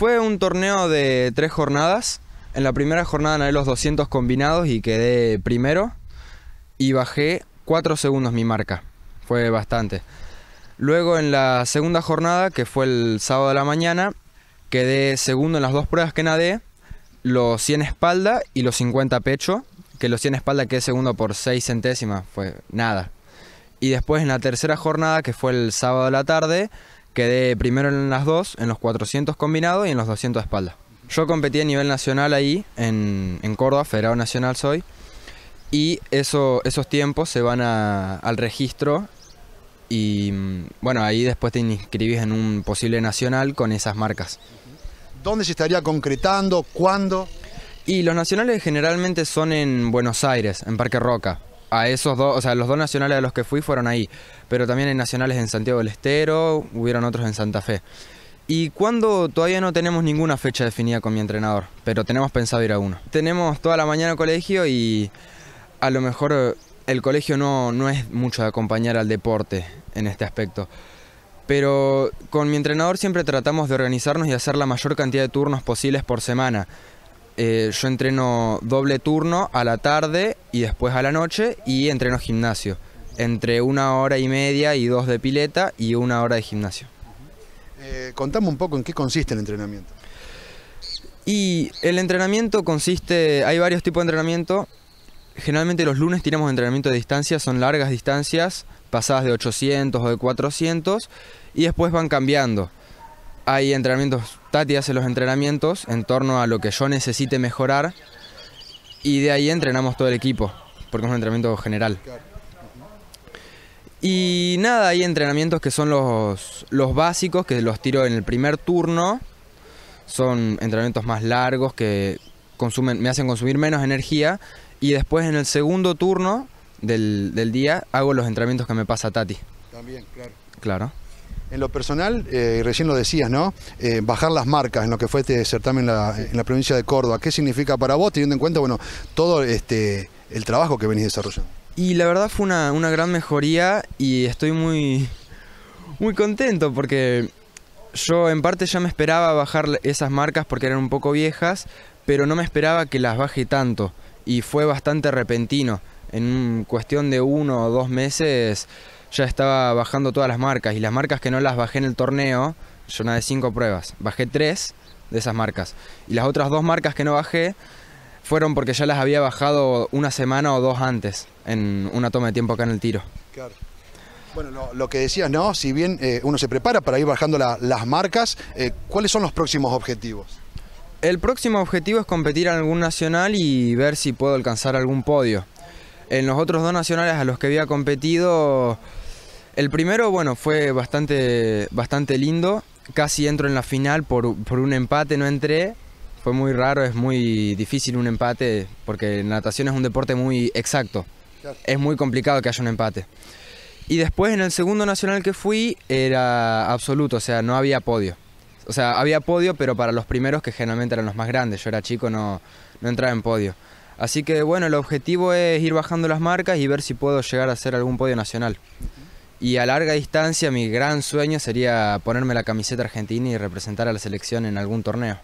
Fue un torneo de tres jornadas. En la primera jornada nadé los 200 combinados y quedé primero. Y bajé 4 segundos mi marca. Fue bastante. Luego en la segunda jornada, que fue el sábado de la mañana, quedé segundo en las dos pruebas que nadé. Los 100 espalda y los 50 pecho. Que los 100 espalda quedé segundo por 6 centésimas. Fue nada. Y después en la tercera jornada, que fue el sábado de la tarde, quedé primero en las dos, en los 400 combinados y en los 200 de espalda. Yo competí a nivel nacional ahí, en, Córdoba, Federado Nacional soy, y eso, esos tiempos se van al registro y bueno, ahí después te inscribís en un posible nacional con esas marcas. ¿Dónde se estaría concretando? ¿Cuándo? Y los nacionales generalmente son en Buenos Aires, en Parque Roca a esos dos, o sea, los dos nacionales a los que fui fueron ahí, pero también hay nacionales en Santiago del Estero, hubieron otros en Santa Fe. Y cuando todavía no tenemos ninguna fecha definida con mi entrenador, pero tenemos pensado ir a uno. Tenemos toda la mañana colegio y a lo mejor el colegio no, no es mucho de acompañar al deporte en este aspecto. Pero con mi entrenador siempre tratamos de organizarnos y hacer la mayor cantidad de turnos posibles por semana. Eh, yo entreno doble turno a la tarde y después a la noche y entreno gimnasio. Entre una hora y media y dos de pileta y una hora de gimnasio. Eh, contame un poco en qué consiste el entrenamiento. Y el entrenamiento consiste, hay varios tipos de entrenamiento. Generalmente los lunes tiramos entrenamiento de distancia, son largas distancias, pasadas de 800 o de 400, y después van cambiando hay entrenamientos, Tati hace los entrenamientos en torno a lo que yo necesite mejorar y de ahí entrenamos todo el equipo, porque es un entrenamiento general. Y nada, hay entrenamientos que son los, los básicos, que los tiro en el primer turno, son entrenamientos más largos que consumen, me hacen consumir menos energía y después en el segundo turno del, del día hago los entrenamientos que me pasa Tati. También, claro. Claro. En lo personal, eh, recién lo decías, ¿no? Eh, bajar las marcas en lo que fue este certamen en la, provincia de Córdoba. ¿Qué significa para vos, teniendo en cuenta, bueno, todo este el trabajo que venís desarrollando? Y la verdad fue una, gran mejoría y estoy muy, muy contento porque yo en parte ya me esperaba bajar esas marcas porque eran un poco viejas, pero no me esperaba que las baje tanto y fue bastante repentino. En cuestión de uno o dos meses ya estaba bajando todas las marcas y las marcas que no las bajé en el torneo, yo de cinco pruebas, bajé tres de esas marcas y las otras dos marcas que no bajé fueron porque ya las había bajado una semana o dos antes en una toma de tiempo acá en el tiro. Claro. Bueno, lo, que decías, ¿no? Si bien eh, uno se prepara para ir bajando las marcas, eh, ¿cuáles son los próximos objetivos? El próximo objetivo es competir en algún nacional y ver si puedo alcanzar algún podio. En los otros dos nacionales a los que había competido el primero, bueno, fue bastante, bastante lindo. Casi entro en la final por, un empate, no entré. Fue muy raro, es muy difícil un empate porque natación es un deporte muy exacto. Es muy complicado que haya un empate. Y después en el segundo nacional que fui era absoluto, o sea, no había podio. O sea, había podio, pero para los primeros que generalmente eran los más grandes. Yo era chico, no, no entraba en podio. Así que bueno, el objetivo es ir bajando las marcas y ver si puedo llegar a hacer algún podio nacional. Y a larga distancia mi gran sueño sería ponerme la camiseta argentina y representar a la selección en algún torneo.